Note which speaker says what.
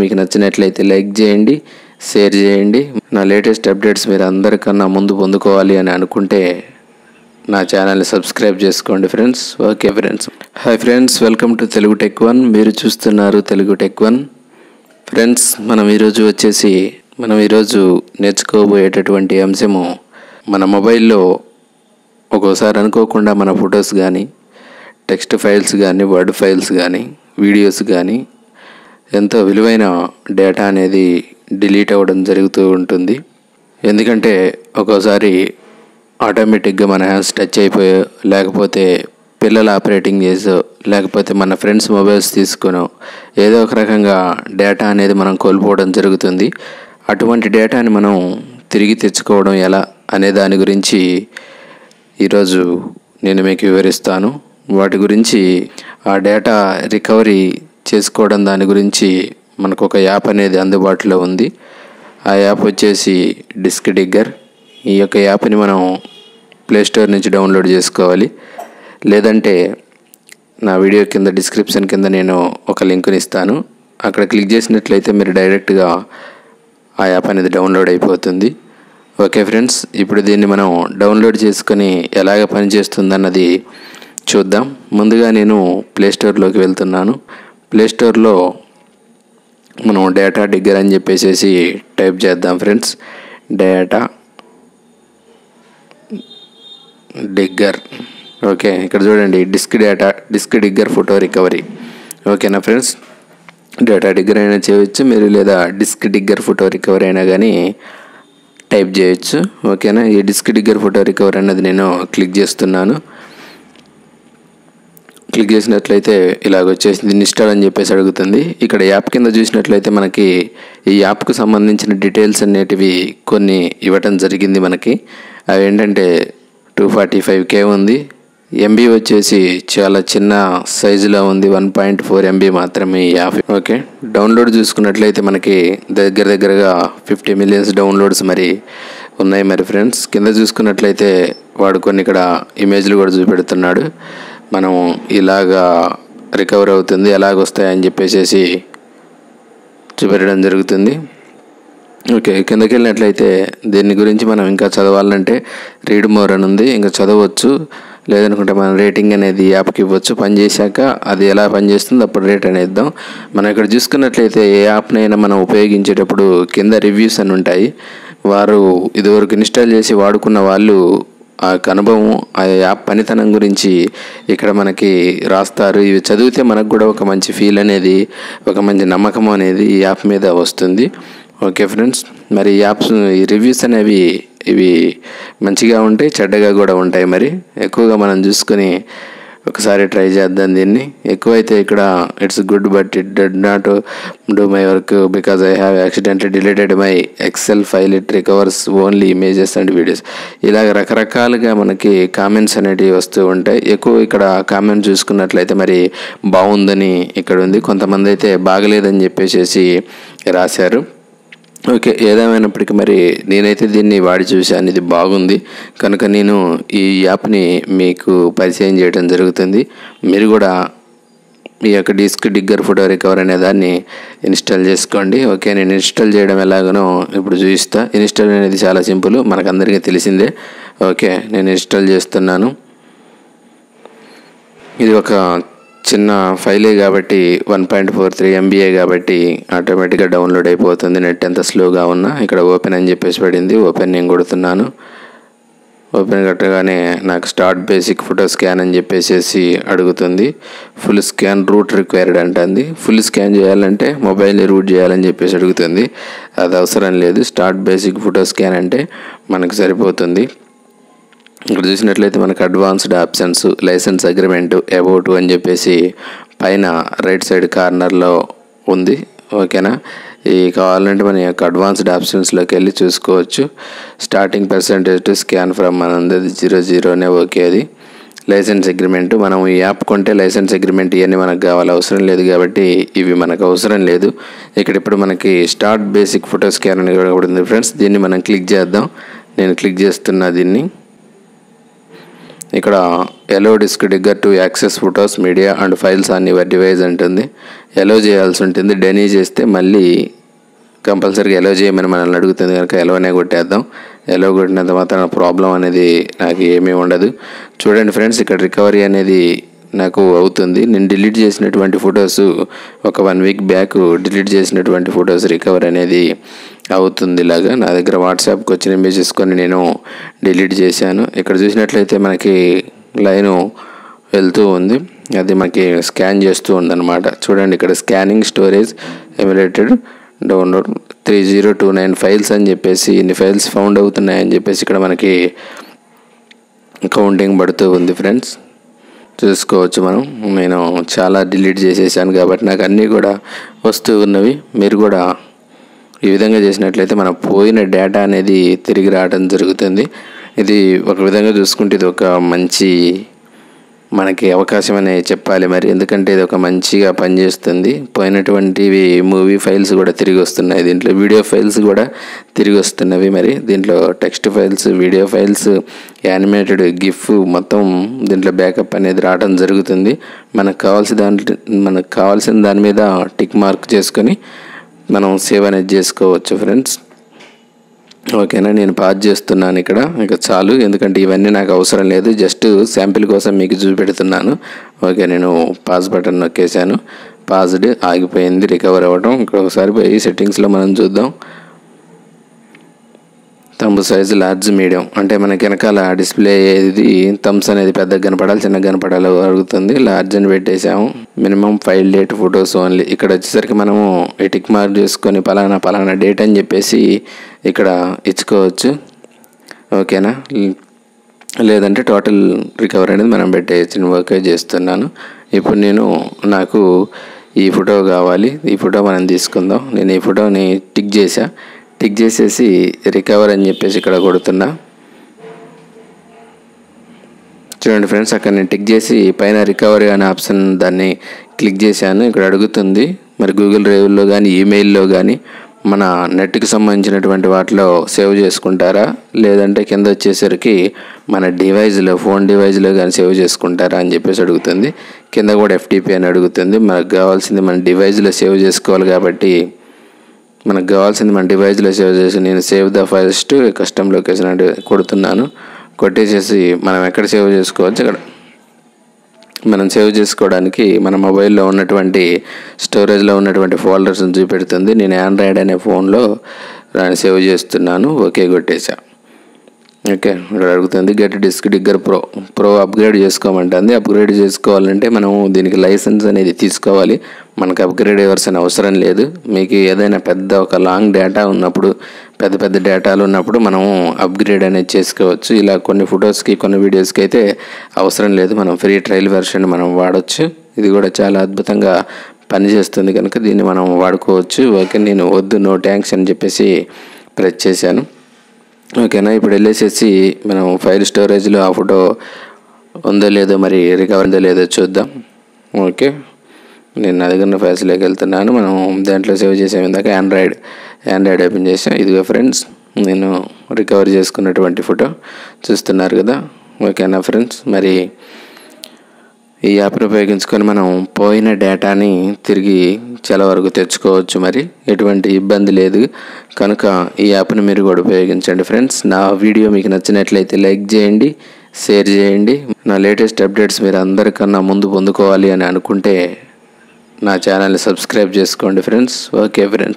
Speaker 1: మీకు నచ్చినట్లయితే లైక్ చేయండి షేర్ చేయండి. నా లేటెస్ట్ అప్డేట్స్ మీరు అందరికన్నా ముందు పొందుకోవాలి అని అనుకుంటే నా ఛానల్ని సబ్స్క్రైబ్ చేసుకోండి friends. Okay friends. Hi friends welcome to Telugu tech one మీరు చూస్తున్నారు తెలుగు టెక్ వన్ ఫ్రెండ్స్ మనం ఈరోజు వచ్చేసి మనం ఈరోజు నేర్చుకోబోయేటటువంటి అంశము మన మొబైల్లో ఒక్కోసారి అనుకోకుండా మన ఫొటోస్ కానీ టెక్స్ట్ ఫైల్స్ కానీ వర్డ్ ఫైల్స్ కానీ వీడియోస్ కానీ ఎంతో విలువైన డేటా అనేది డిలీట్ అవ్వడం జరుగుతూ ఉంటుంది. ఎందుకంటే ఒక్కోసారి ఆటోమేటిక్గా మన హ్యాండ్స్ టచ్ అయిపోయో లేకపోతే పిల్లలు ఆపరేటింగ్ చేసో లేకపోతే మన ఫ్రెండ్స్ మొబైల్స్ తీసుకునో ఏదో ఒక రకంగా డేటా అనేది మనం కోల్పోవడం జరుగుతుంది. అటువంటి డేటాని మనం తిరిగి తెచ్చుకోవడం ఎలా అనే దాని గురించి ఈరోజు నేను మీకు వివరిస్తాను. వాటి గురించి ఆ డేటా రికవరీ చేసుకోవడం దాని గురించి మనకు ఒక యాప్ అనేది అందుబాటులో ఉంది. ఆ యాప్ వచ్చేసి డిస్క్ డిగ్గర్. ఈ యొక్క యాప్ని మనం ప్లేస్టోర్ నుంచి డౌన్లోడ్ చేసుకోవాలి. లేదంటే నా వీడియో కింద డిస్క్రిప్షన్ కింద నేను ఒక లింక్ని ఇస్తాను. అక్కడ క్లిక్ చేసినట్లయితే మీరు డైరెక్ట్గా ఆ యాప్ అనేది డౌన్లోడ్ అయిపోతుంది. ఓకే ఫ్రెండ్స్ ఇప్పుడు దీన్ని మనం డౌన్లోడ్ చేసుకొని ఎలాగ పనిచేస్తుందన్నది చూద్దాం. ముందుగా నేను ప్లేస్టోర్లోకి వెళ్తున్నాను. ప్లేస్టోర్లో మనం డేటా డిగ్గర్ అని చెప్పేసి టైప్ చేద్దాం ఫ్రెండ్స్ డేటా డిగ్గర్ ఓకే ఇక్కడ చూడండి disk data disk digger photo recovery ఓకేనా ఫ్రెండ్స్ డేటా డిగ్గర్ అయినా చేయవచ్చు మీరు లేదా డిస్క్ డిగ్గర్ ఫోటో రికవరీ అయినా కానీ టైప్ చేయొచ్చు. ఓకేనా ఈ డిస్క్ డిగ్గర్ ఫోటో రికవరీ అన్నది నేను క్లిక్ చేస్తున్నాను. క్లిక్ చేసినట్లయితే ఇలాగ వచ్చేసి దీన్ని ఇన్స్టాల్ అని చెప్పేసి అడుగుతుంది. ఇక్కడ యాప్ కింద చూసినట్లయితే మనకి ఈ యాప్కు సంబంధించిన డీటెయిల్స్ అనేటివి కొన్ని ఇవ్వటం జరిగింది మనకి. అవి ఏంటంటే టూ ఫార్టీ ఫైవ్ కే ఉంది. ఎంబీ వచ్చేసి చాలా చిన్న సైజులో ఉంది వన్ పాయింట్ ఫోర్ ఎంబీ మాత్రమే ఈ యాప్. ఓకే డౌన్లోడ్ చూసుకున్నట్లయితే మనకి దగ్గర దగ్గరగా ఫిఫ్టీ మిలియన్స్ డౌన్లోడ్స్ మరి ఉన్నాయి మరి ఫ్రెండ్స్. కింద చూసుకున్నట్లయితే వాడు కొన్ని ఇక్కడ ఇమేజ్లు కూడా చూపెడుతున్నాడు. మనం ఇలాగా రికవర్ అవుతుంది ఎలాగొస్తాయని చెప్పేసి చూపెట్టడం జరుగుతుంది. ఓకే కిందకి వెళ్ళినట్లయితే దీని గురించి మనం ఇంకా చదవాలంటే రీడ్ మోర్ అని ఉంది ఇంకా చదవచ్చు. లేదనుకుంటే మనం రేటింగ్ అనేది యాప్కి ఇవ్వచ్చు. పనిచేసాక అది ఎలా పనిచేస్తుంది అప్పుడు రేట్ అనేది ఇద్దాం. మనం ఇక్కడ చూసుకున్నట్లయితే ఏ యాప్నైనా మనం ఉపయోగించేటప్పుడు కింద రివ్యూస్ అని ఉంటాయి. వారు ఇదివరకు ఇన్స్టాల్ చేసి వాడుకున్న వాళ్ళు ఆ యొక్క అనుభవం ఆ యాప్ పనితనం గురించి ఇక్కడ మనకి రాస్తారు. ఇవి చదివితే మనకు కూడా ఒక మంచి ఫీల్ అనేది ఒక మంచి నమ్మకం అనేది ఈ యాప్ మీద వస్తుంది. ఓకే ఫ్రెండ్స్ మరి ఈ యాప్స్ ఈ రివ్యూస్ అనేవి ఇవి మంచిగా ఉంటాయి చెడ్డగా కూడా ఉంటాయి. మరి ఎక్కువగా మనం చూసుకొని ఒకసారి ట్రై చేద్దాం దీన్ని. ఎక్కువైతే ఇక్కడ it's good but it did not do my work because I have accidentally deleted my Excel file. It recovers only images and videos. ఇలాగ రకరకాలుగా మనకి కామెంట్స్ అనేటివి వస్తూ ఉంటాయి. ఎక్కువ ఇక్కడ కామెంట్ చూసుకున్నట్లయితే మరి బాగుందని ఇక్కడ ఉంది. కొంతమంది అయితే బాగలేదని చెప్పేసి రాశారు. ఓకే ఏదేమైనప్పటికీ మరి నేనైతే దీన్ని వాడి చూశాను ఇది బాగుంది. కనుక నేను ఈ యాప్ని మీకు పరిచయం చేయడం జరుగుతుంది. మీరు కూడా ఈ యొక్క డిస్క్ డిగ్గర్ ఫోటో రికవర్ అనే దాన్ని ఇన్స్టాల్ చేసుకోండి. ఓకే నేను ఇన్స్టాల్ చేయడం ఎలాగనో ఇప్పుడు చూపిస్తా. ఇన్స్టాల్ అనేది చాలా సింపుల్ మనకందరికీ తెలిసిందే. ఓకే నేను ఇన్స్టాల్ చేస్తున్నాను. ఇది ఒక చిన్న ఫైలే కాబట్టి one point four three MBA కాబట్టి ఆటోమేటిక్గా డౌన్లోడ్ అయిపోతుంది. నెట్ ఎంత స్లోగా ఉన్నా ఇక్కడ ఓపెన్ అని చెప్పేసి పడింది. ఓపెన్ నేను కొడుతున్నాను. ఓపెన్ కట్టగానే నాకు స్టార్ట్ బేసిక్ ఫోటో స్కాన్ అని చెప్పేసి అడుగుతుంది. ఫుల్ స్కాన్ రూట్ రిక్వైర్డ్ అంటుంది. ఫుల్ స్కాన్ చేయాలంటే మొబైల్ని రూట్ చేయాలని చెప్పేసి అడుగుతుంది. అది అవసరం లేదు. స్టార్ట్ బేసిక్ ఫోటో స్కాన్ అంటే మనకు సరిపోతుంది. ఇక్కడ చూసినట్లయితే మనకు advanced options licence agreement about అని చెప్పేసి పైన రైట్ సైడ్ కార్నర్లో ఉంది. ఓకేనా ఈ కావాలంటే మన యొక్క అడ్వాన్స్డ్ ఆప్షన్స్లోకి వెళ్ళి చూసుకోవచ్చు. Starting percentage to scan from అనేది జీరో జీరోనే ఓకే అది. లైసెన్స్ అగ్రిమెంట్ మనం ఈ యాప్ కొంటే లైసెన్స్ అగ్రిమెంట్ ఇవన్నీ మనకు కావాలి అవసరం లేదు కాబట్టి ఇవి మనకు అవసరం లేదు. ఇక్కడ ఇప్పుడు మనకి స్టార్ట్ బేసిక్ ఫోటో స్కాన్ అని కూడా ఉంది. ఫ్రెండ్స్ దీన్ని మనం క్లిక్ చేద్దాం. నేను క్లిక్ చేస్తున్నా దీన్ని. ఇక్కడ allow disk digger to access photos media and files on your ఉంటుంది. ఎలో చేయాల్సి ఉంటుంది. డెనీ చేస్తే మళ్ళీ కంపల్సరీగా ఎలో చేయమని మనల్ని అడుగుతుంది కనుక ఎలోనే కొట్టేద్దాం. ఎలో కొట్టినంత మాత్రం ప్రాబ్లం అనేది నాకు ఏమీ ఉండదు. చూడండి ఫ్రెండ్స్ ఇక్కడ రికవరీ అనేది నాకు అవుతుంది. నేను డిలీట్ చేసినటువంటి ఫొటోస్ ఒక వన్ వీక్ బ్యాక్ డిలీట్ చేసినటువంటి ఫొటోస్ రికవర్ అనేది అవుతుంది ఇలాగా నా దగ్గర వాట్సాప్కి వచ్చిన ఇమేజెస్ కొన్ని నేను డిలీట్ చేశాను. ఇక్కడ చూసినట్లయితే మనకి లైను వెళ్తూ ఉంది. అది మనకి స్కాన్ చేస్తూ ఉందన్నమాట. చూడండి ఇక్కడ scanning storage emulated download three zero two nine files అని చెప్పేసి ఇన్ని ఫైల్స్ ఫౌండ్ అవుతున్నాయని చెప్పేసి ఇక్కడ మనకి కౌంటింగ్ పడుతూ ఉంది ఫ్రెండ్స్ చూసుకోవచ్చు మనం. నేను చాలా డిలీట్ చేసేసాను కాబట్టి నాకు అన్నీ కూడా వస్తూ ఉన్నవి. మీరు కూడా ఈ విధంగా చేసినట్లయితే మన పోయిన డేటా అనేది తిరిగి రావడం జరుగుతుంది. ఇది ఒక విధంగా చూసుకుంటే ఇది ఒక మంచి మనకి అవకాశం అనే చెప్పాలి మరి. ఎందుకంటే ఇది ఒక మంచిగా పనిచేస్తుంది. పోయినటువంటివి మూవీ ఫైల్స్ కూడా తిరిగి వస్తున్నాయి. దీంట్లో వీడియో ఫైల్స్ కూడా తిరిగి వస్తున్నవి మరి. దీంట్లో text files video files animated gif మొత్తం దీంట్లో బ్యాకప్ అనేది రావడం జరుగుతుంది. మనకు కావాల్సిన దాంట్లో మనకు కావాల్సిన దాని మీద టిక్ మార్క్ చేసుకొని మనం సేవ్ అనేది చేసుకోవచ్చు ఫ్రెండ్స్ ఓకేనా? నేను పాజ్ చేస్తున్నాను ఇక్కడ. ఇంకా చాలు ఎందుకంటే ఇవన్నీ నాకు అవసరం లేదు. జస్ట్ శాంపిల్ కోసం మీకు చూపెడుతున్నాను. ఓకే నేను పాజ్ బటన్ నొక్కేసాను పాజ్డ్ ఆగిపోయింది రికవర్ అవ్వడం ఇంకొకసారి పోయి సెట్టింగ్స్లో మనం చూద్దాం. Thumb size large medium. అంటే మనకి వెనకాల డిస్ప్లే ఇది థమ్స్ అనేది పెద్దగా కనపడాలి చిన్నగా కనపడాలి అడుగుతుంది లార్జ్ అని పెట్టేసాము minimum five date photos only. ఇక్కడ వచ్చేసరికి మనము టిక్ మార్క్ చేసుకొని పలానా పలానా డేట్ అని చెప్పేసి ఇక్కడ ఇచ్చుకోవచ్చు. ఓకేనా? లేదంటే టోటల్ రికవర్ అనేది మనం పెట్టేయచ్చు. ఓకే చేస్తున్నాను. ఇప్పుడు నేను నాకు ఈ ఫోటో కావాలి. ఈ ఫోటో మనం తీసుకుందాం. నేను ఈ ఫోటోని టిక్ చేశాను టిక్ చేసేసి రికవర్ అని చెప్పేసి ఇక్కడ కొడుతున్నా. చూడండి ఫ్రెండ్స్ అక్కడ నేను టిక్ చేసి పైన రికవరీ అనే ఆప్షన్ దాన్ని క్లిక్ చేశాను. ఇక్కడ అడుగుతుంది. మరి గూగుల్ డ్రైవ్లో కానీ ఈమెయిల్లో కానీ మన నెట్కి సంబంధించినటువంటి వాటిలో సేవ్ చేసుకుంటారా? లేదంటే కింద వచ్చేసరికి మన డివైజ్లో ఫోన్ డివైజ్లో కానీ సేవ్ చేసుకుంటారా అని చెప్పేసి అడుగుతుంది. కింద కూడా ఎఫ్టీపీ అని అడుగుతుంది. మనకు కావాల్సింది మన డివైజ్లో సేవ్ చేసుకోవాలి కాబట్టి మనకు కావాల్సింది మన డివైజ్లో సేవ్ చేసి నేను save the first custom location అంటే కొడుతున్నాను. కొట్టేసేసి మనం ఎక్కడ సేవ్ చేసుకోవచ్చు? అక్కడ. మనం సేవ్ చేసుకోవడానికి మన మొబైల్లో ఉన్నటువంటి స్టోరేజ్లో ఉన్నటువంటి ఫోల్డర్స్ని చూపెడుతుంది. నేను ఆండ్రాయిడ్ అనే ఫోన్లో దాన్ని సేవ్ చేస్తున్నాను. ఓకే కొట్టేసా ఓకే ఇక్కడ అడుగుతుంది. Get disk digger pro pro upgrade చేసుకోమంటుంది. Upgrade చేసుకోవాలంటే మనం దీనికి లైసెన్స్ అనేది తీసుకోవాలి. మనకు అప్గ్రేడ్ వర్షన్ అవసరం లేదు. మీకు ఏదైనా పెద్ద ఒక లాంగ్ డేటా ఉన్నప్పుడు పెద్ద పెద్ద డేటాలు ఉన్నప్పుడు మనం అప్గ్రేడ్ అనేది చేసుకోవచ్చు. ఇలా కొన్ని ఫొటోస్కి కొన్ని వీడియోస్కి అయితే అవసరం లేదు. మనం ఫ్రీ ట్రయల్ వెర్షన్ మనం వాడచ్చు. ఇది కూడా చాలా అద్భుతంగా పనిచేస్తుంది కనుక దీన్ని మనం వాడుకోవచ్చు. ఓకే నేను వద్దు నో ట్యాంక్స్ అని చెప్పేసి ప్రెస్ చేశాను. ఓకేనా ఇప్పుడు వెళ్ళేసేసి మనం ఫైల్ స్టోరేజ్లో ఆ ఫోటో ఉందో లేదో మరి రికవర్ ఉందో లేదో చూద్దాం. ఓకే నేను నా దగ్గర ఫైల్స్లోకి వెళ్తున్నాను. మనం దాంట్లో సేవ్ చేసాం ఇందాక ఆండ్రాయిడ్ ఆండ్రాయిడ్ ఓపెన్ చేసాం. ఇదిగో ఫ్రెండ్స్ నేను రికవర్ చేసుకున్నటువంటి ఫోటో చూస్తున్నారు కదా. ఓకేనా ఫ్రెండ్స్ మరి ఈ యాప్ని ఉపయోగించుకొని మనం పోయిన డేటాని తిరిగి చాలా వరకు తెచ్చుకోవచ్చు మరి. ఎటువంటి ఇబ్బంది లేదు. కనుక ఈ యాప్ని మీరు కూడా ఉపయోగించండి ఫ్రెండ్స్. నా వీడియో మీకు నచ్చినట్లయితే లైక్ చేయండి షేర్ చేయండి. నా లేటెస్ట్ అప్డేట్స్ మీరు అందరికన్నా ముందు పొందుకోవాలి అని అనుకుంటే నా ఛానల్ని సబ్స్క్రైబ్ చేసుకోండి ఫ్రెండ్స్. Okay friends.